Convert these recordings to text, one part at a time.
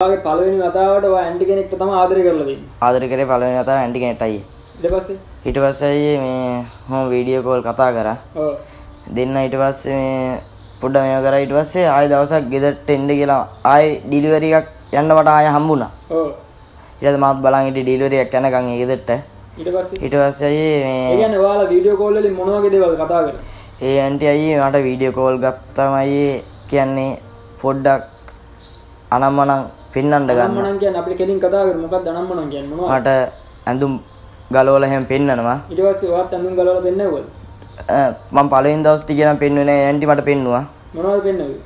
ඔයාගේ පළවෙනි වතාවට ඔයා ඇන්ටි කෙනෙක්ට තමයි ආදරය කරලා දෙන්නේ. ආදර කරේ පළවෙනි වතාවට ඇන්ටි කෙනෙක්ට අයියේ. ඊට පස්සේ ඊට පස්සේ අයියේ මේ මම වීඩියෝ කෝල් කතා කරා. ඔව්. දෙන්න ඊට පස්සේ මේ පොඩ්ඩක් මේව කරා ඊට පස්සේ ආයෙ දවසක් ගෙදරට එන්න කියලා ආයෙ ඩිලිවරි එකක් යන්න මට ආයෙ හම්බුණා. ඔව්. ඊට පස්සේ මාත් බලන් හිටියේ ඩිලිවරි එකක් යනකම් ඒ ගෙදරට. ඊට පස්සේ ඊට පස්සේ අයියේ ඒ මේ කියන්නේ ඔයාලා වීඩියෝ කෝල් වලින් මොන වගේ දේවල් කතා කරා? ඒ ඇන්ටි අයියේ මට වීඩියෝ කෝල් ගත්තම අයියේ කියන්නේ පොඩ්ඩක් අනම්මනම් පෙන්වන්න ගන්න. අනම්මනම් කියන්නේ අපිට කෙලින් කතා කරමු. මොකක්ද අනම්මනම් කියන්නේ මොනවද? මට ඇඳුම් ගලවලා එහෙම පෙන්නනවා. ඊට පස්සේ ඔයාත් අඳුන් ගලවලා පෙන්නවද? මම පළවෙනි දවස් ටිකේ නම් පෙන්නුවේ නෑ ඇන්ටි මට පෙන්නුවා. මොනවද පෙන්නවේ?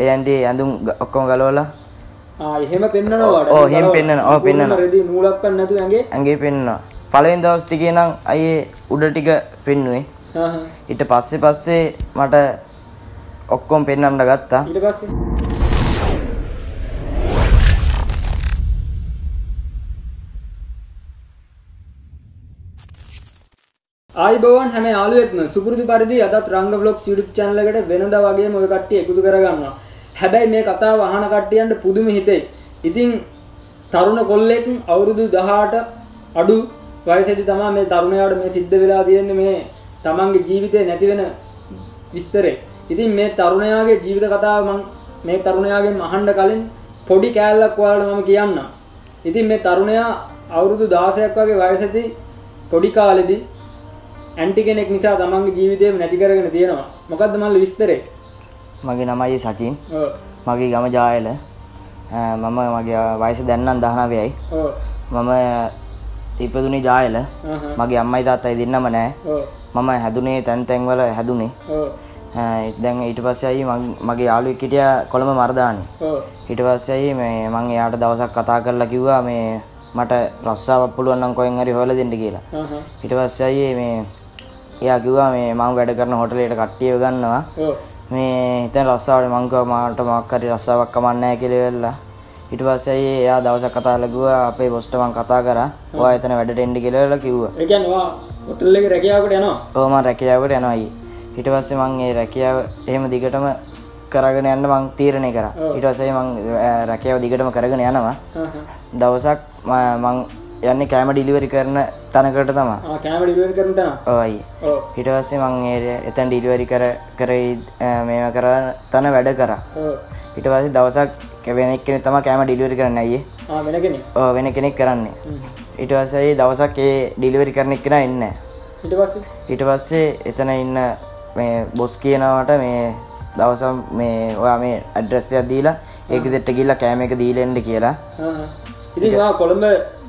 ඒ ඇන්ටි ඇඳුම් ඔක්කොම ගලවලා ආ එහෙම පෙන්නනවා වාට. ඔව්, එහෙම පෙන්නනවා. ඔව්, පෙන්නනවා. රෙදි නූලක් ගන්න නැතුව ඇඟේ. ඇඟේ පෙන්නුවා. පළවෙනි දවස් ටිකේ නම් අයියේ උඩ ටික පෙන්නුවේ. ඊට පස්සේ පස්සේ මට ඔක්කොම පෙන්වන්න ගත්තා. ඊට පස්සේ ආයිබෝවන් හැම යාළුවෙක්ම සුපුරුදු පරිදි අදත් රංග vlogs YouTube channel එකට වෙනදා වගේම ඔය කට්ටිය එකතු කරගන්නවා. හැබැයි මේ කතාව අහන කට්ටියන්ට පුදුම හිතෙයි. ඉතින් තරුණ කොල්ලෙක් අවුරුදු 18 අඩු වයසේදී තමයි මේ තරුණයාට මේ සිද්ධ වෙලා තියෙන්නේ මේ තමන්ගේ ජීවිතේ නැති වෙන විස්තරේ. ඉතින් මේ තරුණයාගේ ජීවිත කතාව මම මේ තරුණයාගෙන් අහන්න කලින් පොඩි කෑල්ලක් ඔයාලට මම කියන්නම්. ඉතින් මේ තරුණයා අවුරුදු 16ක් වගේ වයසේදී පොඩි කාලෙදී ඇන්ටි කෙනෙක් නිසා තමන්ගේ ජීවිතේම නැති කරගෙන තියෙනවා. මොකද්ද මල්ලි විස්තරේ? මගේ නම අයියේ සචින්. මගේ ගම ජායල. මම මගේ වයස දැන් නම් 19යි. ඔව්. මම ඉපදුනේ ජායල. මගේ අම්මයි තාත්තයි දෙන්නම නෑ. මම හැදුනේ තැන් තැන් වල හැදුනේ. දැන් ඊට පස්සේ අයියේ මං- මගේ යාළුවෙක් හිටියා කොළඹ මර්දානේ. ඔව්. ඊට පස්සේ අයියේ මේ මං එයාට දවසක් කතා කරලා කිව්වා මේ මට රස්සාවක් පුළුවන් නම් කොහෙන් හරි හොයලා දෙන්න කියලා. ආහ්. ඊට පස්සේ අයියේ මේ එයා කිව්වා මේ මම වැඩ කරන හොටලෙට කට්ටියව ගන්නවා. මේ හිතන රස්සාවට මං කිව්වා මට මොකක් හරි රස්සාවක් කමන්නේ නැහැ කියලා වෙලා. ඊට පස්සේ එයා දවසක් කතා කරලා කිව්වා අපේ බොස්ට මං කතා කරා. ඔයා එතන වැඩට එන්න කියලා වෙලා කිව්වා. ඒ කියන්නේ ඔයා හොටල් එකේ රැකියාවකට යනවා. ඔව් මං රැකියාවකට යනවා අයියේ. ඊට පස්සේ මං ඒ රැකියාව එහෙම දිගටම කරගෙන යන්න මං තීරණය කරා. ඊට පස්සේ මං රැකියාව දිගටම කරගෙන යනවා. දවසක් මං යන්නේ කෑම ඩිලිවරි කරන තැනකට. ඔව්. ඊට පස්සේ මං ඒ එතන ඩිලිවරි කර කරේ මේව කරා තන වැඩ කරා. පස්සේ දවසක් වෙන එක්කෙනෙක් තමයි කෑම ඩිලිවරි කරන්න අයියේ. ආ වෙන කෙනෙක්. කරන්නේ. අයියේ දවසක් ඒ ඩිලිවරි කරන එක්කෙනා එන්නේ නැහැ. ඊට පස්සේ එතන ඉන්න මේ බොස් කියනවට මේ දවස මේ ඔයා මේ ඇඩ්‍රස් එකක් දීලා ඒ ගෙදරට ගිහිල්ලා කෑම එක දීලා එන්න කියලා. ඔයා කොළඹ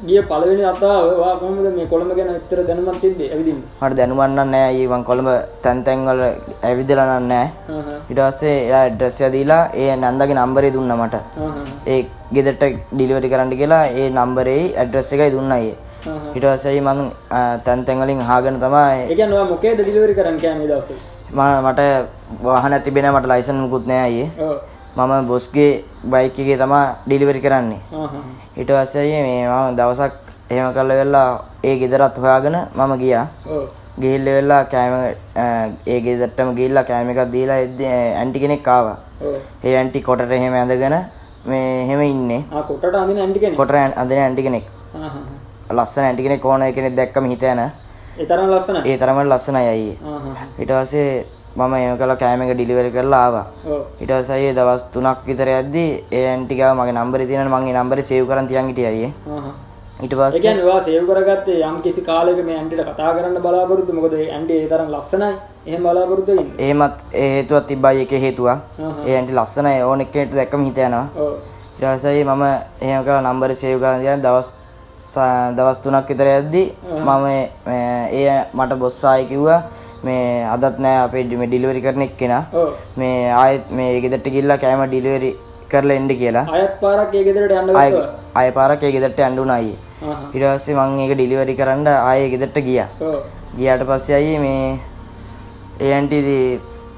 ගිය පළවෙනි අතාව ඔයා කොහොමද මේ කොළඹ ගැන විතර දැනුමක් තිබ්බේ ඇවිදින්න? නම් නැහැ අයියේ මං කොළඹ තැන් තැන් වල ඇවිදලා නම් නැහැ. ආහ්. ඊට පස්සේ එයා ඇඩ්‍රස් එක දීලා ඒ නන්දගේ නම්බරේ දුන්නා මට. ඒ ගෙදරට ඩිලිවරි කරන්න කියලා ඒ නම්බරේ ඇඩ්‍රස් එකයි දුන්නා අයියේ. ආහ්. ඊට පස්සේ අයියේ මං අ, තැන් තැන් වලින් අහගෙන තමයි ඒ ඔයා මොකේද ඩිලිවරි කරන්න දවසේ? ම- මට වාහනයක් තිබෙන්නේ මට ලයිසන් මුකුත් නැහැ අයියේ. මම බොස්ගේ බයික් එකේ තමයි ඩිලිවරි කරන්නේ. පස්සේ අයියේ මේ මම දවසක් එහෙම කරලා වෙලා ඒ ගෙදරත් හොයාගෙන මම ගියා. ගිහිල්ලා වෙලා කෑම ඒ ගෙදරටම ගිහිල්ලා කෑම එකක් දීලා එද්දි ඇන්ටි කෙනෙක්. ඔව්. ඒ ඇන්ටි කොටට එහෙම ඇඳගෙන මේ එහෙම ඉන්නේ. කෙනෙක්. කොට අඳින ඇන්ටි කෙනෙක්. ලස්සන ඇන්ටි කෙනෙක් ඕන කෙනෙක් දැක්කම හිත යන. ඒ තරම් ලස්සනයි. ඒ තරම ලස්සනයි අයියේ. ඊට පස්සේ මම කළා කෑම එක ඩිලිවරි කරලා ආවා. ඊට පස්සේ අයියේ දවස් 3ක් විතර යද්දි ඒ ඇන්ටි ගාව මගේ නම්බරේ තියෙනවා මම ඒ නම්බරේ සේව් කරන් තියන් හිටියා අයියේ. ඊට ඒ පස්සේ කියන්නේ ඔයා සේව් කරගත්තේ යම් කිසි කාලයක මේ ඇන්ටිට කතා කරන්න බලාපොරොත්තු මොකද ඒ ඇන්ටි ඒ තරම් ලස්සනයි. එහෙම බලාපොරොත්තු වෙන්නේ. එහෙමත් ඒ හේතුවක් තිබ්බයි ඒකේ හේතුවක්. ඒ ඇන්ටි ලස්සනයි ඕන කෙනෙක්ට දැක්කම හිත යනවා. ඔව්. ඊට පස්සේ මම එහෙම කරලා නම්බරේ සේව් කරන් තියන් දවස් දවස් 3ක් විතර යද්දි මම ඒ මට බොස් ආයි කිව්වා මේ අදත් නෑ අපේ මේ ඩිලිවරි කරන එක්කෙනා. මේ ආයෙත් මේ ගෙදරට ගිහිල්ලා කෑම ඩිලිවරි කරලා එන්න කියලා අයත් පාරක් ඒ ගෙදරට යන්න ආයෙ පාරක් ඒ ගෙදරට යන්න උනා අයියේ. ඊට පස්සේ මම ඒක ඩිලිවරි කරන්න ආයෙ ගෙදරට ගියා. ගියාට පස්සේ අයියේ මේ ඒ ඇන්ටි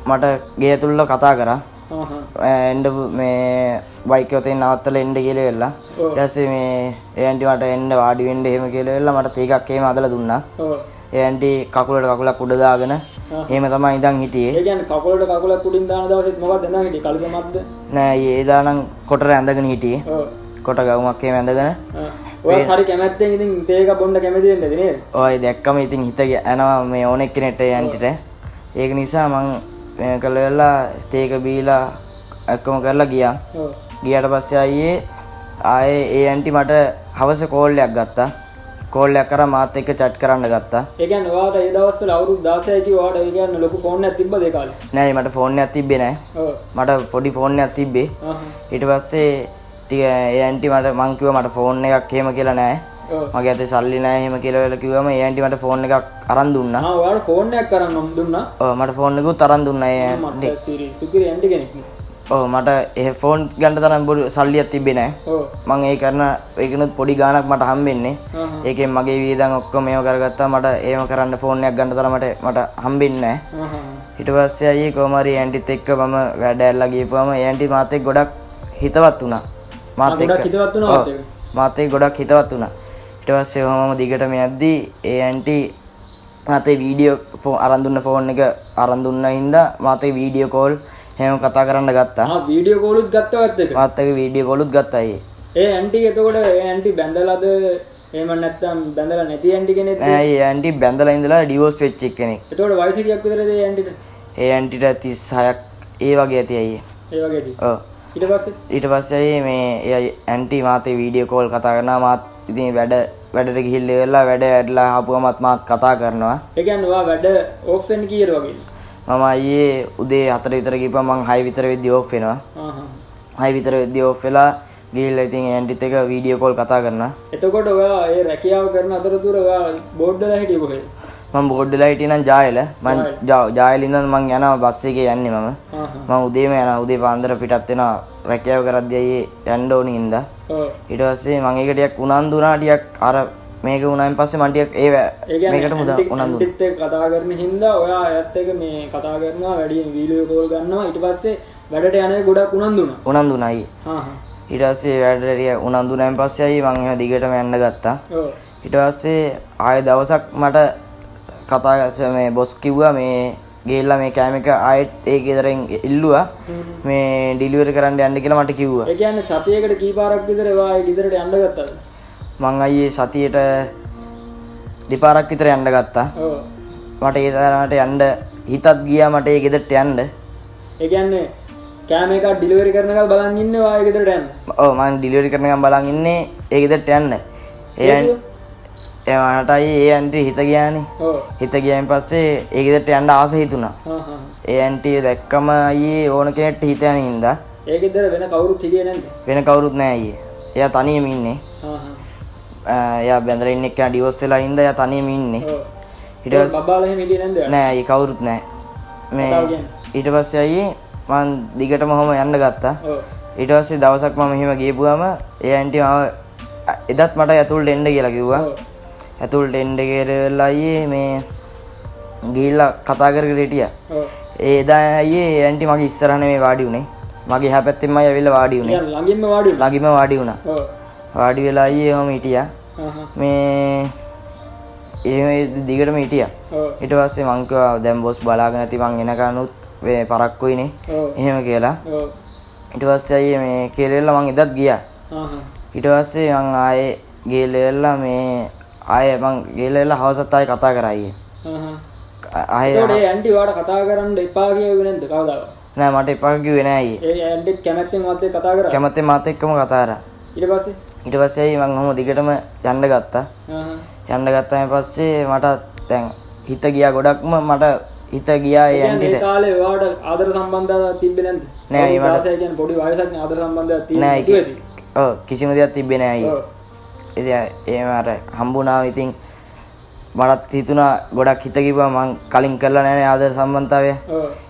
මට ගේ ඇතුළේ කතා කරා. එන්න මේ බයික් උතෙන් නවත්තලා එන්න කියලා වෙලා ඔව්. ඊට පස්සේ මේ ඒ ඇන්ටි මට එන්න වාඩි වෙන්න එහෙම කියලා වෙලා මට තේ එහෙම අදලා දුන්නා ඔව්. ඒ ඇන්ටි කකුලට කකුලක් උඩ දාගෙන එහෙම තමයි ඉඳන් හිටියේ. ඒ කියන්නේ කකුලට කකුලක් උඩින් දාන දවසෙත් මොකක්ද දැන් හිටියේ? කලිසමක්ද? නෑ ඒ දානම් කොටර ඇඳගෙන හිටියේ. ඔව්. කොට ගවුමක් එහෙම ඇඳගෙන. ඔය හරි කැමැත්තෙන් ඉතින් තේක බොන්න කැමති වෙන්නද නේද? ඔය දැක්කම ඉතින් හිත යනවා මේ ඕන එක්කෙනෙක්ට ඒ ඇන්ටිට. ඒක නිසා මං කළවෙලා තේක බීලා එක්කම කරලා ගියා. ගියට පස්සේ අයියේ ආයේ ඒ ඇන්ටි මට හවස කෝල්ලයක් ගත්තා කෝල්ලයක් කරා මාත් එක්ක චට් කරන්න ගත්තා. ඒ කියන්නේ ඔයාට ඒ දවස්වල අවුරුදු 16 කිව්ව ඔයාට ඒ කියන්නේ ලොකු ෆෝන් එකක් තිබ්බද ඒ කාලේ? නෑ මට ෆෝන් එකක් තිබ්බේ නෑ. ඔව්. මට පොඩි ෆෝන් එකක් තිබ්බේ. ඊට පස්සේ ටික ඒ ඇන්ටි මට මං කිව්වා මට ෆෝන් එකක් එහෙම කියලා නෑ. මගේ අතේ සල්ලි නෑ එහෙම කියලා වෙලා කිව්වම ඒ ඇන්ටි මට ෆෝන් එකක් අරන් දුන්නා. ආ ඔයාට ෆෝන් එකක් නම් දුන්නා? ඔව් මට ෆෝන් එකකුත් අරන් දුන්නා ඒ ඇන්ටි සුකිරි ඇන්ටි කෙනෙක් නේ. ඔව් මට ඒ ෆෝන් ගන්න තරම් බොරු සල්ලියක් තිබ්බේ නෑ. ඔව්. මං ඒ කරන ඒකනොත් පොඩි ගාණක් මට හම්බෙන්නේ ඒකෙන් මගේ වීදන් ඔක්කොම මේව කරගත්තා. මට ඒව කරන්න ෆෝන් එකක් ගන්න තරමට මට හම්බෙන්නේ කොහම හරි ඇන්ටිත් එක්ක මම වැඩ ඇල්ලා ගියපුවම ඒ ඇන්ටි මාත් එක්ක ගොඩක් හිතවත් වුණා. මාත් මාත් ගොඩක් හිතවත් වුණා. ඊට පස්සේ ඔහොමම දිගටම යද්දී ඒ ඇන්ටි මාතේ වීඩියෝ ෆෝන් අරන් දුන්න ෆෝන් එක අරන් දුන්න හින්දා මාතේ වීඩියෝ කෝල් එහෙම කතා කරන්න ගත්තා. වීඩියෝ කෝලුත් ගත්තවත් එක මාත් එක්ක වීඩියෝ කෝලුත් ගත්තා අයියේ. ඒ ඇන්ටි එතකොට ඇන්ටි බැඳලාද එහෙම නැත්නම් බැඳලා නැති ඇන්ටි කෙනෙක්ද? නෑ ඒ ඇන්ටි බැඳලා ඉඳලා ඩිවෝස් වෙච්ච කෙනෙක් එතකොට වයස කීයක් විතරද ඒ ඇන්ටිට? ඒ ඇන්ටිට 36ක් ඒ වගේ ඇති අයියේ ඒ වගේදී ඔව්. ඊට පස්සේ? ඊට පස්සේ මේ ඒ ඇන්ටි මාතේ වීඩියෝ කෝල් කතා කරනවා? මාත් ඉතින් වැඩ වැඩට ගිහිල්ලා ඉවරලා වැඩ ඇරලා ආපුවමත් මාත් කතා කරනවා. ඒ කියන්නේ ඔයා වැඩ ඕෆ් වෙන්න කීයද වගේ? මම අයියේ උදේ 4 විතර ගිහපම මං 6 විතර වෙද්දි ඕෆ් වෙනවා. 6 විතර වෙද්දි ඕෆ් වෙලා ගිහිල්ලා ඉතින් ඇන්ටිත් එක්ක වීඩියෝ කෝල් කතා කරනවා. එතකොට ඔයා ඒ රැකියාව කරන අතරතුර ඔයා බෝඩ් වල හිටියේ කොහෙද? මම බෝඩ්ඩලා හිටියේ නම් ජායල. මං ජායල. ඉඳන් මං යනවා බස් එකේ යන්නේ මම. මම උදේම යනවා. උදේ පාන්දර පිටත් වෙනවා. රැකියාව කරද්දී යන්න ඕනි ඔව්. ඊට පස්සේ මම ඒක ටිකක් උනන්දු වුණා ටිකක් අර මේක උනායින් පස්සේ මම ටිකක් ඒ මේකට මුදා උනන්දු එක්ක කතා කරන හින්දා ඔයා අයත් එක්ක මේ කතා කරනවා වැඩියෙන් වීඩියෝ කෝල් ගන්නවා. ඊට පස්සේ වැඩට යන එක ගොඩක් උනන්දු වුණා උනන්දු නයි ආහ් ඊට පස්සේ වැඩට ටිකක් උනන්දු නැන් පස්සේ අයි මම එහෙම දිගටම යන්න ගත්තා. පස්සේ ආයෙ දවසක් මට කතා කරලා මේ බොස් කිව්වා මේ ගිහිල්ලා මේ කෑම එක ආයෙත් ඒ ගෙදරින් ඉල්ලුවා. මේ ඩිලිවරි කරන්න යන්න කියලා මට කිව්වා. කියන්නේ සතියකට කී පාරක් විතර ඔයා ඒ ගෙදරට යන්න ගත්තද? මං අයියේ සතියට දෙපාරක් විතර යන්න ගත්තා. මට ඒ තරමට යන්න හිතත් ගියා මට ඒ ගෙදරට යන්න. ඒ කියන්නේ කෑම එකක් ඩිලිවරි කරන කල් බලන් ඉන්නේ ඔයා ඒ ගෙදරට යන්න. ඔව් මම ඩිලිවරි කරනකම් බලන් ඉන්නේ ඒ ගෙදරට යන්න. ඒ හේතුව? ඒ ඒ ඇන්ටි හිත ගියානේ. හිත ගියන් පස්සේ ඒ ගෙදරට යන්න ආස හිතුණා. ඒ ඇන්ටි දැක්කම අයියේ ඕන කෙනෙක්ට හිත යන හින්දා ඒ ගෙදර වෙන කවුරුත් හිටියේ නැද්ද? වෙන කවුරුත් නෑ අයියේ එයා තනියම ඉන්නේ. එයා බැඳලා ඉන්න එක්කෙනා ඩිවෝස් වෙලා හින්දා එයා තනියම ඉන්නේ. නැද්ද? ඔයා? නෑ අයියේ කවුරුත් නෑ. මේ? ඊට පස්සේ අයියේ මං දිගටම ඔහම යන්න ගත්තා. ඊට පස්සේ දවසක් මම මෙහෙම ගියපුවාම ඒ ඇන්ටි මම එදත් මට ඇතුළට එන්න කියලා කිව්වා. ඇතුළට එන්න කියලා අයියේ මේ ගිහිල්ලා කතා කර කර හිටියා. ඔව්. ඒ එදා අයියේ ඒ ඇන්ටි මගේ ඉස්සරහ නෙමෙයි වාඩි උනේ මගේ එහා පැත්තෙන්මයි ඇවිල්ලා වාඩි වුණා? ළඟින්ම වාඩි වුණා. වාඩි වෙලා අයියේ ඔහම හිටියා. මේ ඒ දිගටම හිටියා. ඊට පස්සේ මං කිව්වා දැන් බොස් බලාගෙන මං එනකනුත් මේ පරක්කුයිනේ එහෙම කියලා. ඔව්. ඊට පස්සේ අයියේ මේ කියලා මං එදත් ගියා. ඊට පස්සේ මං ආයේ ගිහලා මේ ආයේ මං ගිහලා හවසත් ආයේ කතා කරා අයියේ. ආහ්. ආයේ ඇන්ටි වාට කතා කරන්න එපා කියුවේ නැද්ද? කවදාවත්? නෑ මට එපා කිව්වේ නෑ අයියේ. ඒ ඇන්ටිත් කැමැත්තෙන් මාත් එක්ක කතා කරා. කැමැත්තෙන් මාත් එක්කම කතා කරා. ඊට පස්සේ? ඊට පස්සේ මං ඔහොම දිගටම යන්න ගත්තා. යන්න ගත්තාම පස්සේ මට දැන් හිත ගියා ගොඩක්ම මට හිත ගියා ඒ ඒ ඇන්ටිට කාලේ වාට ආදර සම්බන්ධතාවක් තිබ්බේ නැද්ද? නෑ, ඒ 16 කියන්නේ පොඩි වයසක් නේ ආදර සම්බන්ධයක් තියෙන නෑ හිතුවේද? ඔව් කිසිම දෙයක් තිබ්බේ නෑ ඔව්. ඉතින් එහෙම අර හම්බුණාම ඉතින් මටත් හිතුණා ගොඩක් හිත කිව්වා මං කලින් කරලා නැහැ ආදර සම්බන්ධතාවය.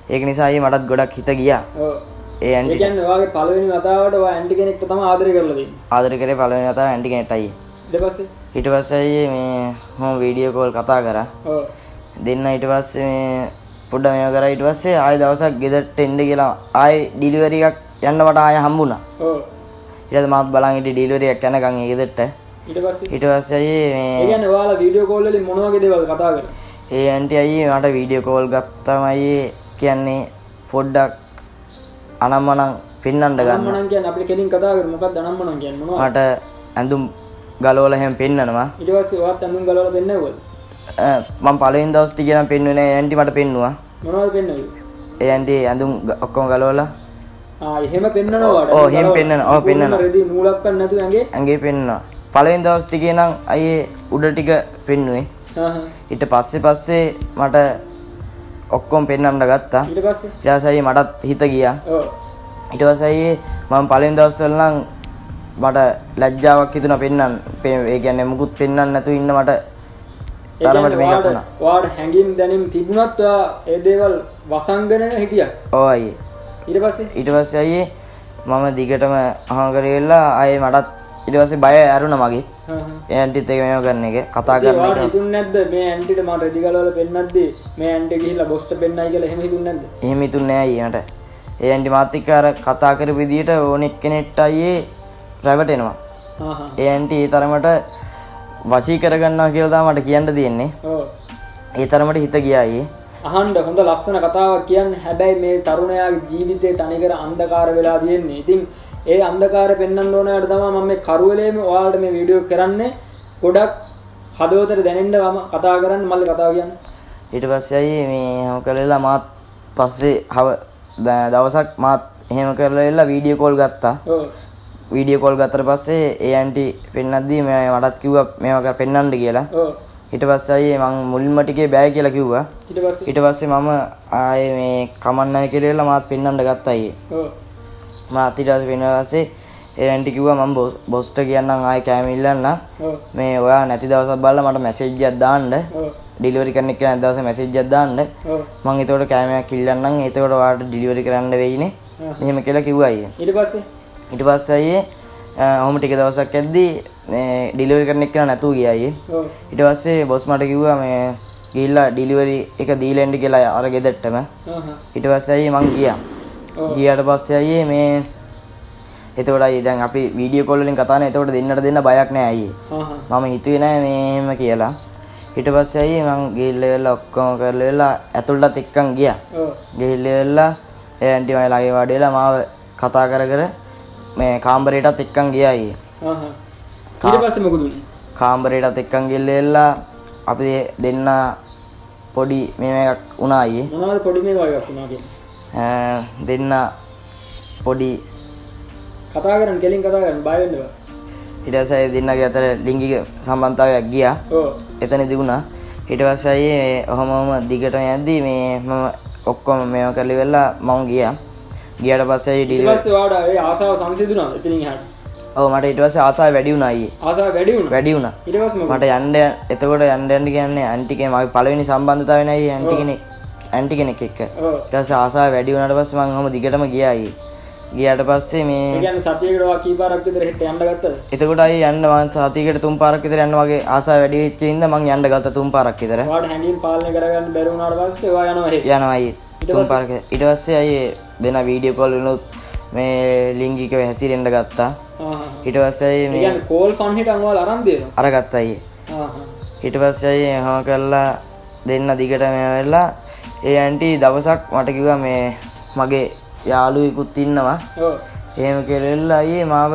ඒක නිසා අයියේ මටත් ගොඩක් හිත ගියා. ඒ ඒ ඇන්ටි කියන්නේ ඔයාගේ පළවෙනි වතාවට ඔයා ඇන්ටි කෙනෙක්ට තමයි ආදරය කරලා තියෙන්නේ. ආදර කරේ පළවෙනි වතාව ඇන්ටි කෙනෙක්ට අයියේ. ඊට පස්සේ ඊට පස්සේ මේ මම වීඩියෝ කෝල් කතා කරා. ඔව්. දෙන්න ඊට පස්සේ මේ පොඩ්ඩක් මේව කරා. ඊට පස්සේ ආයෙ දවසක් ගෙදරට එන්න කියලා. ආයෙ ඩිලිවරි එකක් යන්න මට ආයෙ හම්බුණා. ඔව්. ඊට පස්සේ මාත් බලන් හිටියේ ඩිලිවරි එකක් යනකම් ඒ ගෙදරට. ඊට පස්සේ? ඊට පස්සේ අයියේ ඒ මේ කියන්නේ ඔයාලා වීඩියෝ කෝල් වලින් මොන වගේ දේවල් කතා කරා? ඒ ඇන්ටි අයියේ මට වීඩියෝ කෝල් ගත්තම අයියේ කියන්නේ පොඩ්ඩක් අනම්මනම් පෙන්වන්න ගන්න. අපිට කෙලින් කතා කරමු මොකක්ද අනම්මනම් කියන්නේ? මොනවද? මට ඇඳුම් ගලවලා එහෙම පෙන්නනවා. ඊට පස්සේ ඔයත් අඳුන් ගලවලා පෙන්නවද මම පළවෙනි දවස් ටිකේ නම් පෙන්නුවේ නෑ. ඇන්ටි මට පෙන්නවද ඒ ඇන්ටි ඇඳුම් ඔක්කොම ගලවලා. ආ එහෙම එහෙම පෙන්නනවා. ඔව්, පෙන්නනවා. රෙදි නූලක් ඇඟේ? ඇඟේ පෙන්නවා පළවෙනි දවස් ටිකේ නම් අයියේ උඩ ටික පෙන්නුවේ. ඊට පස්සේ පස්සේ මට ඔක්කොම පෙන්වන්න ගත්තා. අයියේ මටත් හිත ගියා. අයියේ මම පළවෙනි දවස්වල නම් මට ලැජ්ජාවක් හිතුණා පෙන්වන්න. පේ- ඒ කියන්නේ මුකුත් පෙන්වන්න නැතුව ඉන්න මට තරමට ඔයාට- වුණා. ඔයාට හැඟීම් දැනීම් තිබුණත් ඔයා ඒ දේවල් වසංගන හිටියා. ඔව් අයියේ. ඊට පස්සේ? ඊට පස්සේ අයියේ මම දිගටම අහන කරේලා ආයේ මටත් ඊට පස්සේ බය ඇරුණා මගේ. ඇන්ටිත් එක මේව කරන එක. කතා කරන ඔයාට එක. හිතුන්නේ නැද්ද? මේ ඇන්ටිට මට රෙදි ගලවලා පෙන්නද්දී? මේ ඇන්ටි ගිහිල්ලා බොස්ට පෙන්නයි කියලා එහෙම හිතුන්නේ නැද්ද? එහෙම හිතුන්නේ නෑ අයියේ මට. ඒ ඇන්ටි මාත් එක්ක අර කතා කරපු විදියට ඕනෙක් කෙනෙක්ට අයියේ රැවටෙනවා. ඒ ඇන්ටි ඒ තරමට වශී කරගන්නවා කියලා මට කියන්න තියෙන්නේ ඒ තරමට හිත ගියා අයියේ අහන්න හොඳ ලස්සන කතාවක් කියන්න හැබැයි මේ තරුණයාගේ ජීවිතේ තනිකර අන්ධකාර වෙලා තියෙන්නේ. ඉතින් ඒ අන්ධකාරය පෙන්වන්න ඕනෑට තමයි මම මේ කරුවලේම ඔයාලට මේ වීඩියෝ කරන්නේ. ගොඩක් හදවතට දැනෙන්න මම කතා කරන්න මල්ලි කතාව කියන්න. ඊට පස්සේ අයියේ මේ හැම කළේලා මාත් පස්සේ හව දවසක් මාත් එහෙම කරලා එල්ලා වීඩියෝ කෝල් ගත්තා. වීඩියෝ කෝල් ගත්තට පස්සේ ඒ ඇන්ටි පෙන්නද්දී මම මටත් කිව්වා මේවා කර පෙන්නන්න කියලා ඔව්. ඊට පස්සේ අයියේ මං මුලින්ම ටිකේ බෑ කියලා කිව්වා ඊට පස්සේ මම ආයේ මේ කමන්නයි කියලා එල්ලා මාත් පෙන්නන්න ගත්තා අයියේ ඔව්. මාත් ඊට පස්සේ පෙන්නුවා පස්සේ ඒ ඇන්ටි කිව්වා මම බොස් බොස්ට කියන්නම් ආයේ කෑම ඉල්ලන්න ඔව්. මේ ඔයා නැති දවසක් බලලා මට මැසේජ් එකක් දාන්න. ඩිලිවරි කරන්න කියලා දවසේ මැසේජ් එකක් දාන්න. මං එතකොට කෑමයක් ඉල්ලන්නම් එතකොට ඔයාලට ඩිලිවරි කරන්න වෙයිනේ. එහෙම කියලා කිව්වා අයියේ ඊට පස්සේ ඊට පස්සේ අයියේ ඔහොම ටික දවසක් යද්දී ඩිලිවරි කරන්න එක්කන නැතුව ගියා අයියේ ඔව්. ඊට පස්සේ බොස් මට කිව්වා මේ ගිහිල්ලා ඩිලිවරි එක දීලා එන්න කියලා අර ගෙදරටම ආ හා. ඊට පස්සේ අයියේ මං ගියා. ගියාට පස්සේ අයියේ මේ එතකොට අයියේ දැන් අපි වීඩියෝ කෝල් වලින් කතා කරන එතකොට දෙන්නට දෙන්න බයක් නෑ හා. මම හිතුවේ නෑ මේ එහෙම කියලා ඊට පස්සේ අයියේ මං ගිහිල්ලා එලා ඔක්කොම කරලා එලා ඇතුළටත් එක්කන් ගියා ඔව්. ගිහිල්ලා එලා ඒ ඇන්ටි මගේ ළඟේ වාඩි වෙලා මාව කතා කර කර මේ කාමරේටත් එක්කන් ගියා අයියේ ආ හා. ඊට පස්සේ මොකද උනේ? කාමරේටත් එක්කන් ගිහිල්ලා එලා අපි දෙන්න පොඩි මේ එකක් වුණා අයියේ මොනවද පොඩි මේ වගේ වුණා කියන්නේ? ඈ දෙන්න පොඩි කතා කරන්න කෙලින් කතා කරන්න බය වෙන්න බෑ. ඊට පස්සේ ඒ දෙන්නගේ අතර ලිංගික සම්බන්ධතාවයක් ගියා ඊට පස්සේ අයියේ ඔහොමම දිගටම යද්දී මේ මම ඔක්කොම මේව කරලි වෙලා මම ගියා ගියාට පස්සේ ඔයාට ඒ ආසාව එතනින් එහාට. ඔව් මට ඊට පස්සේ ආසාව වැඩි වුණා අයියේ ආසාව වැඩි. වැඩි වුණා? මට යන්න එතකොට යන්න කියන්නේ ඇන්ටි කෙනෙක් මගේ පළවෙනි සම්බන්ධතාවය නයි ඇන්ටි කෙනෙක් එක්ක පස්සේ ආසාව වැඩි වුණාට පස්සේ මම ඔහොම දිගටම ගියා අයියේ ගියාට පස්සේ මේ හෙට? එතකොට අයියේ යන්න මම සතියකට තුන් පාරක් විතර යන්න වගේ ආසාව වැඩි ඉඳ මං යන්න ගත්තා තුන් පාරක් විතර ඔයාට හැංගීම් පාලනය කරගන්න බැරි වුණාට පස්සේ ඔයා යනවා හෙට. යනවා අයියේ තුන් පාරක ඊට පස්සේ අයියේ දෙන වීඩියෝ කෝල් වලුත් මේ ලිංගිකව හැසිරෙන්න ගත්තා ආ හා. ඊට පස්සේ අයියේ ඒ මේ කෝල් ෆන් හිටන් ඔයාලා අරන් දෙනවා. අරගත්තා අයියේ ආ හා. ඊට පස්සේ අයියේ හැම කරලා දෙන්න දිගට මේ වෙලා ඒ ඇන්ටි දවසක් මට කිව්වා මේ මගේ යාළුවෙකුත් ඉන්නවා. එහෙම කියලා අයියේ මාව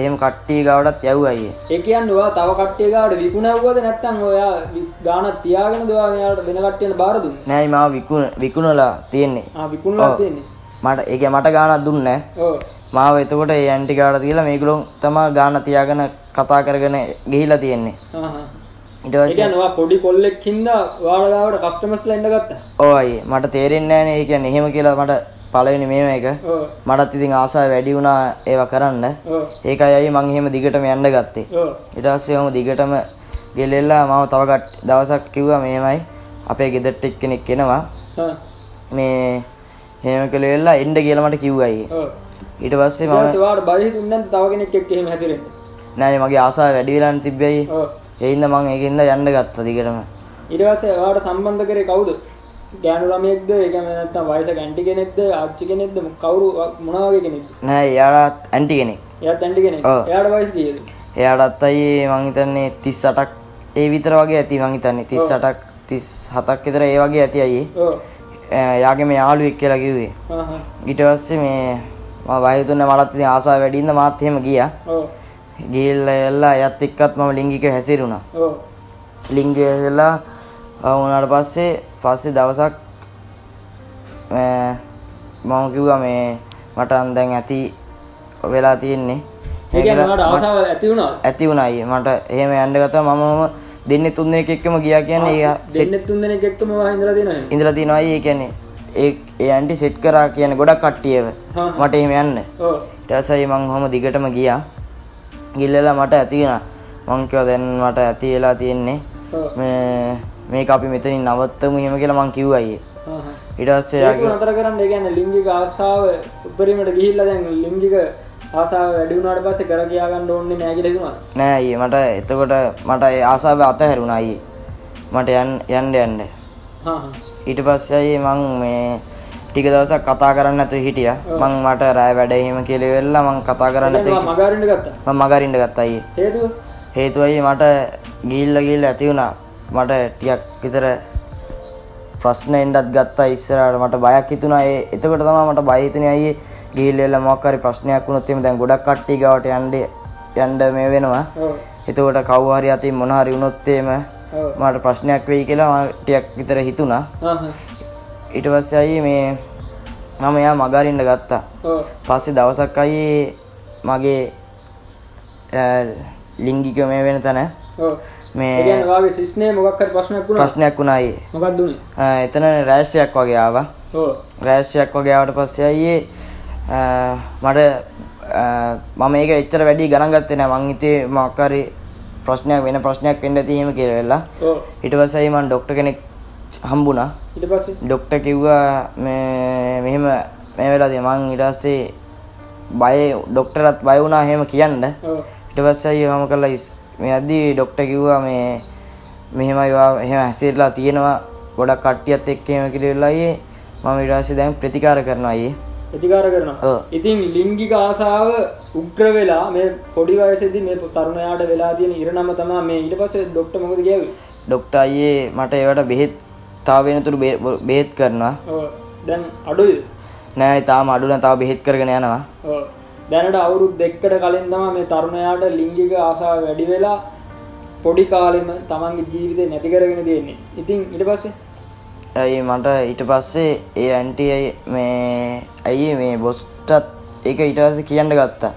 එහෙම කට්ටිය ගාවටත් යව්වා අයියේ ඒ කියන්නේ ඔයා තව කට්ටිය ගාවට විකුණවුවද නැත්නම් ඔයා ගානක් තියාගෙනද ඔයා මෙයාට වෙන කට්ටියන්ට බාර දුන්නේ? නෑ මාව විකුණ විකුණලා තියෙන්නේ ආ විකුණලා. තියෙන්නේ. මට ඒක මට ගානක් දුන්නේ නෑ ඔව්. මාව එතකොට ඒ ඇන්ටි ගාවට තියලා මේගොල්ලෝ තමා ගාන තියාගෙන කතා කරගෙන ගිහිලා තියෙන්නේ. ඊට ඒ පස්සේ කියන්නේ ඔයා පොඩි කොල්ලෙක් හින්දා ඔයාලා ගාවට කස්ටමර්ස්ලා එන්න ගත්තා. ඔව් අයියේ මට තේරෙන්නේ නෑනේ ඒ කියන්නේ එහෙම කියලා මට පළවෙනි මේව එක. මටත් ඉතින් ආසාව වැඩි වුණා ඒවා කරන්න. ඒකයි අයියේ මං එහෙම දිගටම යන්න ගත්තේ. ඊට පස්සේ ඔහම දිගටම ගෙලෙලා මම තව දවසක් කිව්වා මෙහෙමයි අපේ ගෙදරට එක්කෙනෙක් එනවා. මේ එහෙම කළේලා එන්න කියලා මට කිව්වා අයියේ. ඊට පස්සේ මම ඔයාට බය හිතුන්නේ නැද්ද තව කෙනෙක් එක්ක එහෙම හැසිරෙන්න? නෑ මගේ ආසාව වැඩි වෙලානේ තිබ්බයි. ඒ හින්දා මං ඒකින්ද යන්න ගත්තා දිගටම ඊට පස්සේ ඔයාට සම්බන්ධ කරේ කවුද? ගෑනු ළමයෙක්ද? ඒ කියන්නේ නැත්නම් වයසක ඇන්ටි කෙනෙක්ද? ආච්චි කෙනෙක්ද? කවුරු මොන වගේ කෙනෙක්ද? නෑ එයාලත් ඇන්ටි කෙනෙක් එයාත් ඇන්ටි කෙනෙක්. එයාට වයස කීයද? එයාටත් අයියේ මං හිතන්නේ 38ක් ඒ විතර වගේ ඇති මං හිතන්නේ 38ක් 37ක් විතර ඒ වගේ ඇති අයියේ ඔව්. එයාගේ මේ යාළුවෙක් කියලා කිව්වේ. ඊට පස්සේ මේ මම බය හිතුනේ මටත් ඉතින් ආසාව වැඩි ඉඳ මාත් එහෙම ගියා ඔව් ගිහිල්ලා එයත් එක්කත් මම ලිංගිකව හැසිරුණා ඔව් ලිංගය වෙලා වුණාට පස්සේ පස්සේ දවසක් මම කිව්වා මේ මට දැන් ඇති වෙලා තියෙන්නේ. ඇති වුණා ඇති වුණා අයියේ මට එහෙම යන්න ගත්තා. මම මම දෙන්නේ තුන් දෙනෙක් එක්කම ගියා කියන්නේ ඒ දෙන්නෙත් තුන් දෙනෙක් එක්කම ඉඳලා තියෙනවා ඉඳලා තියෙනවා. ඒ කියන්නේ ඒ ඒ ඇන්ටි සෙට් කරා කියන්නේ ගොඩක් කට්ටියව. මට එහෙම යන්න. ඊට පස්සේ මම කොහොම දිගටම ගියා. ගිල්ලලා මට ඇති වුණා. මං කිව්වා දැන් මට ඇති වෙලා තියෙන්නේ. මේ මේක අපි මෙතනින් නවත්තමු එහෙම කියලා මං කිව්වා අයියේ ඊට පස්සේ යාගේ නතර කරන්න ඒ කියන්නේ ලිංගික ආශාව උපරිමයට ගිහිල්ලා දැන් ලිංගික ආශාව වැඩි වුණාට පස්සේ කර කියා ගන්න ඕනේ නෑ අයියේ මට එතකොට මට ඒ ආසාව අතහැරුණා අයියේ. මට යන්න හා හා. ඊට පස්සේ අයියේ මං මේ ටික දවසක් කතා කරන්න නැතුව හිටියා. මං මට රෑ වැඩ එහෙම කියලා වෙලා මං කතා කරන්න නැතුව දැන් මගාරින්න ගත්තා. මම මගරින්න ගත්තා අයියේ. හේතුව? හේතුව අයියේ මට ගිහිල්ලා ගිහිල්ලා ඇති වුණා මට ටිකක් විතර ප්‍රශ්න එන්නත් ගත්තා ඉස්සරහට මට බයක් හිතුණා ඒ එතකොට තමයි මට බය හිතුනේ අයියේ ගිහිල්ලා එලා මොකක් හරි ප්‍රශ්නයක් වුණොත් එහෙම දැන් ගොඩක් කට්ටිය ගාවට යන්න යන්න මේ වෙනවා. එතකොට කවුරු හරි අතින් මොන හරි වුණොත් එහෙම ඔව්. මට ප්‍රශ්නයක් වෙයි කියලා ටිකක් විතර හිතුණා හා හා. ඊට පස්සේ අයියේ මේ මම එයා මගහරින්න ගත්තා. පස්සේ දවසක් අයියේ මගේ ලිංගික මේ වෙන තැන මේ කියන්නේ වාගේ සිස්නේ මොකක් හරි ප්‍රශ්නයක්. ප්‍රශ්නයක් වුණා අයියේ මොකක්ද උනේ? අ, එතන රෑස්ටයක් වගේ ආවා ඔව්. රෑස්ටයක් වගේ ආවට පස්සේ අයියේ අ, මට මම ඒක එච්චර වැඩි ගණන් ගත්තේ නෑ මං හිතුවේ මොකක් හරි ප්‍රශ්නයක් වෙන ප්‍රශ්නයක්. ඊට පස්සේ අයියේ මම ડોක්ටර් කෙනෙක් හම්බුණා ඩොක්ටර් කිව්වා මෙහෙම මේ වෙලා මං ඊට පස්සේ බය ડોක්ටරත් බය වුණා එහෙම කියන්න ඔව්. ඊට පස්සේ මේ අද්දී ඩොක්ට කිව්වා මේ මෙහෙමයි එහෙම හැසිරලා තියෙනවා. ගොඩක් කට්ටියත් එක්ක එහෙම කිරෙලා අයියේ. මම ඊට පස්සේ දැන් ප්‍රතිකාර කරනවා අයියේ. ප්‍රතිකාර කරනවා. ඉතින් ලිංගික ආසාව උග්‍ර වෙලා මේ පොඩි වයසේදී මේ තරුණයාට වෙලා තියෙන ඉරණම තමයි මේ. ඊට පස්සේ ඩොක්ටර් මොකද කිව්වේ ඩොක්ටර් අයියේ මට ඒවට බෙහෙත් තව වෙනතුරු බෙහෙත් කරනවා. දැන් අඩුයි. නෑ තාම අඩුන තව බෙහෙත් කරගෙන යනවා. දැනට අවුරුදු දෙකකට කලින් තමයි මේ තරුණයාට ලිංගික ආසාව වැඩි වෙලා පොඩි කාලෙම තමන්ගේ ජීවිතේ නැති කරගෙන තියෙන්නේ. ඉතින් ඊට පස්සේ ඇයි මට ඊට පස්සේ ඒ ඇන්ටි මේ ඇයි මේ බොස්ටත් ඒක පස්සේ කියන්න ගත්තා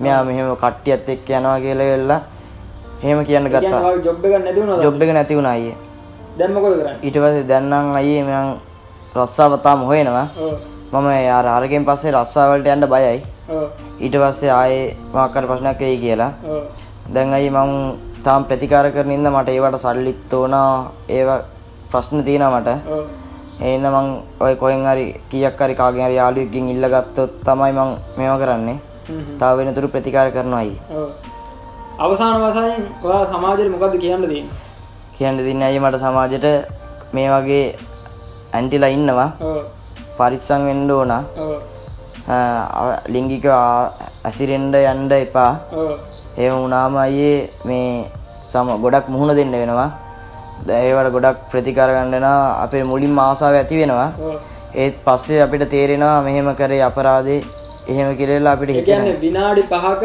මෙයා මෙහෙම කට්ටියත් එක්ක යනවා කියලා වෙලා එහෙම කියන්න ගත්තා ජොබ් එක නැති වුණා අයියේ? ඊට පස්සේ දැන් නම් අයියේ මම රස්සාව තාම හොයනවා. මම අර අරගෙන් පස්සේ රස්සාව වලට යන්න බයයි. ඊට පස්සේ ආයේ මොකක් හරි ප්‍රශ්නයක් වෙයි කියලා. දැන් අයියේ මම තාම ප්‍රතිකාර කරන ඉන්න මට ඒවට සල්ලිත් ඕන ඒවා ප්‍රශ්න තියෙනවා මට. එහෙනම් මං ඔය කොහෙන් හරි කීයක් හරි කාගෙන් හරි යාළුවෙක්ගෙන් ඉල්ල ගත්තොත් තමයි මං මේව කරන්නේ. තව වෙනතුරු ප්‍රතිකාර කරනවා අයියේ. ඔව්. අවසාන වශයෙන් ඔයා සමාජයට මොකද්ද කියන්න තියෙන්නේ? කියන්න දෙන්නේ අයියේ මට සමාජෙට මේ වගේ ඇන්ටිලා ඉන්නවා. ඔව්. පරිස්සම් වෙන්න ඕන. ලිංගික ඇසිරෙන්න යන්න එපා. එහෙම වුණාම අයියේ මේ සම ගොඩක් මුහුණ දෙන්න වෙනවා. දැන් ඒවට ගොඩක් ප්‍රතිකාර ගන්න වෙනවා. අපේ මුලින්ම ආසාව ඇති වෙනවා. ඒත් පස්සේ අපිට තේරෙනවා මෙහෙම කරේ අපරාධේ එහෙම කියලා අපිට ඒ. කියන්නේ විනාඩි 5ක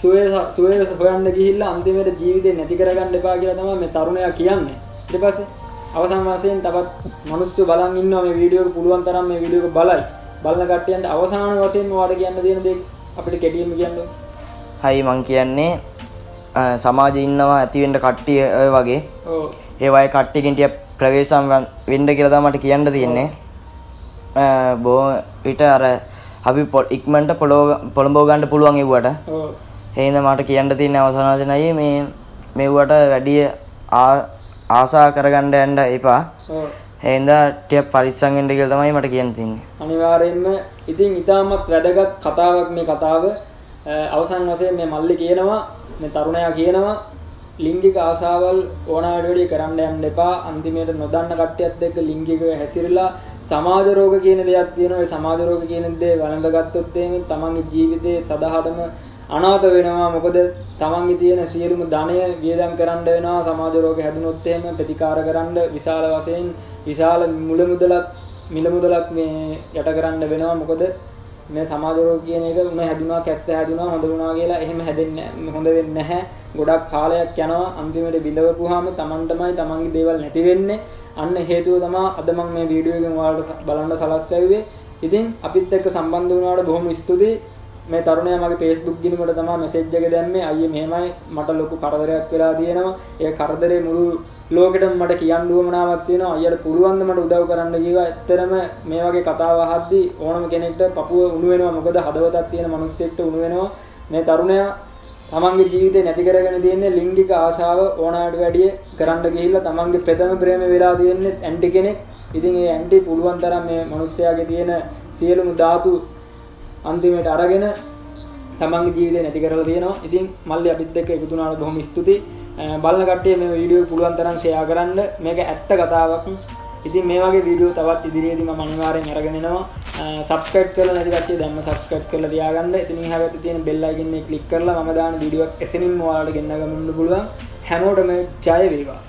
සුවය සුවය හොයන්න ගිහිල්ලා අන්තිමට ජීවිතේ නැති කරගන්න එපා කියලා තමයි මේ තරුණයා කියන්නේ. ඊට පස්සේ අවසාන වශයෙන් තවත් මිනිස්සු බලන් ඉන්නවා මේ වීඩියෝ පුළුවන් තරම් මේ වීඩියෝ බලයි. බලන කට්ටියන්ට අවසාන වශයෙන් ඔයාලට කියන්න තියෙන දේ අපිට කෙටියෙන්ම කියන්න. හයි මං කියන්නේ අ, සමාජයේ ඉන්නවා ඇති වෙන්න කට්ටිය ඔය වගේ ඔව්. ඒ වගේ කට්ටියකින් ටික ප්‍රවේශම් වන්- වෙන්න කියලා තමයි මට කියන්න තියෙන්නේ. බොහොම විට අර අපි පො- ඉක්මනට පොළොව පොළඹව ගන්න පුළුවන්. ඔව්. එහෙනම් මට කියන්න තියෙන අවසාන වචනයි මේ මෙව්වට වැඩි ආ- ආසා කරගන්න යන්න එපා. ඔව්. එහෙනම් ටික පරිස්සම් වෙන්න කියලා තමයි මට කියන්න තියෙන්නේ. අනිවාර්යෙන්ම ඉතින් ඉතාමත් වැදගත් කතාවක් මේ කතාව අ, අවසන් වශයෙන් මේ මල්ලි කියනවා මේ තරුණයා කියනවා ලිංගික ආශාවල් ඕනෑමට වැඩි කරන්න යන්න එපා අන්තිමයට නොදන්න කට්ටියත් එක්ක ලිංගිකව හැසිරලා සමාජ රෝග කියන දෙයක් තියෙනවා ඒ සමාජ රෝග කියන දේ වළඳගත්තොත් එහෙම තමන්ගේ ජීවිතේ සදාහටම අනාථ වෙනවා මොකද තමන්ගේ තියෙන සියලුම ධනය වියදම් කරන්න වෙනවා සමාජ රෝග හැදුනොත් එහෙම ප්‍රතිකාර කරන්න විශාල වශයෙන් විශාල මුල මුදලක් මිල මුදලක් මේ යට කරන්න වෙනවා මොකද මේ සමාජ රෝග කියන එක උන හැදුනා කැස්ස හැදුනා හොඳ වුණා කියලා එහෙම හැදෙන්නේ හොඳ වෙන්නේ නැහැ. ගොඩක් කාලයක් යනවා අන්තිමට බිඳවපුවාම Tamanටමයි Tamanගේ දේවල් නැති වෙන්නේ. අන්න හේතුව තමයි අද මම මේ වීඩියෝ එකෙන් ඔයාලට බලන්න සලස්වැවේ. ඉතින් අපිත් එක්ක සම්බන්ධ වුණාට බොහොම ස්තුතියි. මේ තරුණයා මගේ Facebook ගිණුමට තමයි මැසේජ් එක දැම්මේ. අයියේ මෙහෙමයි. මට ලොකු කරදරයක් වෙලා තියෙනවා. ඒ කරදරේ මුළු ලෝකෙටම මට කියන්න උවමනාවක් තියෙනවා. අයියට පුළුවන් ද මට උදව් කරන්න කිව්වා ඇත්තරම මේ වගේ කතාව අහද්දි ඕනම කෙනෙක්ට පපුව උණු වෙනවා. මොකද හදවතක් තියෙන මිනිස්සෙක්ට උණු වෙනවා. මේ තරුණයා තමන්ගේ ජීවිතේ නැති කරගෙන තියෙන්නේ ලිංගික ආශාව ඕනෑමට වැඩිය කරන්න ගිහිල්ලා තමන්ගේ ප්‍රථම ප්‍රේම වෙලා තියෙන්නේ ඇන්ටි කෙනෙක්. ඉතින් ඒ ඇන්ටි පුළුවන් තරම් මේ මිනිස්යාගේ තියෙන සියලුම ධාතු අන්තිමට අරගෙන තමන්ගේ ජීවිතේ නැති කරලා තියෙනවා. ඉතින් මල්ලි අපිත් එක්ක එකතු වුණාට බොහොම ස්තුතියි. බලන කට්ටිය මේ වීඩියෝ පුළුවන් තරම් ෂෙයා කරන්න. මේක ඇත්ත කතාවක්. ඉතින් මේ වගේ වීඩියෝ තවත් ඉදිරියේදී මම අනිවාර්යෙන් අරගෙන එනවා. සබ්ස්ක්‍රයිබ් කරලා නැති කට්ටිය දැන්ම සබ්ස්ක්‍රයිබ් කරලා තියාගන්න. ඉතින් එහා පැත්තේ තියෙන බෙල් අයිකන් එක ක්ලික් කරලා මම දාන වීඩියෝ එක එසනින්ම ඔයාලට ගෙන්න ගන්න පුළුවන්. හැමෝටම ජය වේවා.